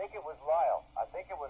think it was Lyle. I think it was